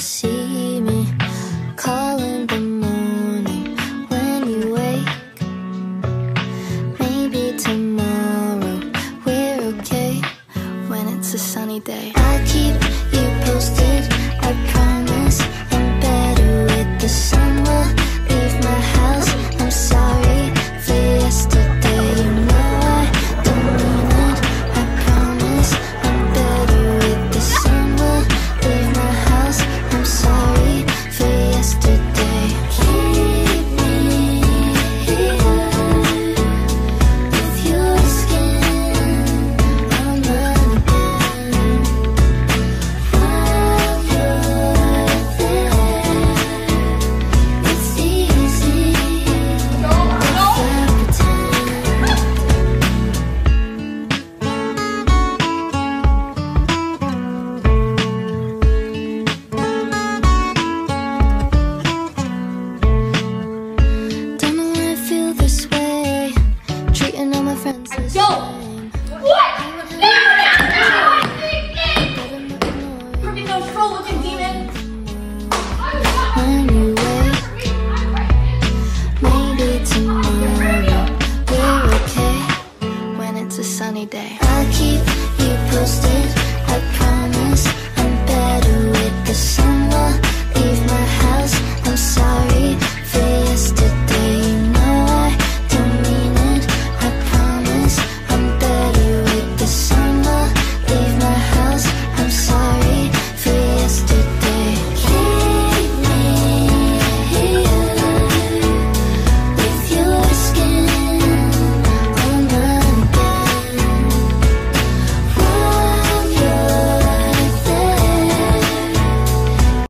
see me. Call in the morning when you wake. Maybe tomorrow we're okay when it's a sunny day. I'll keep you posted, I promise. 시.